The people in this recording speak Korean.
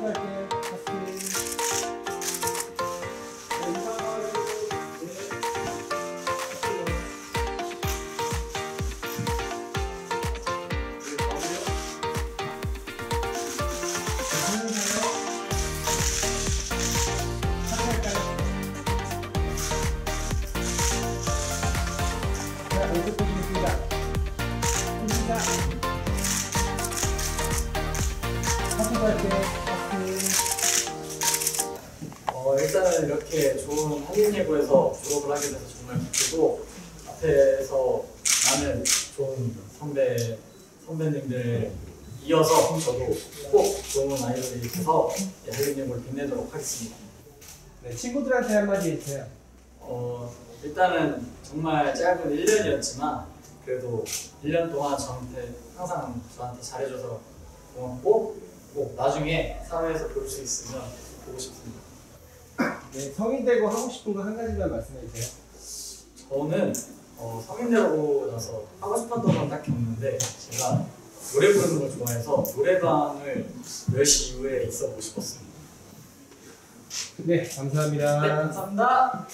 할게. 다시. 자, 오른쪽 보시겠습니다. 시작. 하트 할게. 하트. 어, 일단은 이렇게 좋은 한인예고에서 졸업을 하게 돼서 정말 기쁘고 앞에서 많은 좋은 선배 선배님들 이어서 저도 꼭 좋은 아이돌이 돼서 한인예고를 빛내도록 하겠습니다. 네, 친구들한테 한마디 해주세요. 어, 일단은 정말 짧은 1년이었지만 그래도 1년 동안 저한테 항상 저한테 잘해줘서 고맙고 꼭 나중에 사회에서 볼 수 있으면 보고 싶습니다. 네, 성인 되고 하고 싶은 거 한 가지만 말씀해 주세요. 저는 어, 성인 되고 나서 하고 싶었던 건 딱히 없는데 제가 노래 부르는 걸 좋아해서 노래방을 10시 이후에 있어 보고 싶었습니다. 네, 감사합니다. 네, 감사합니다.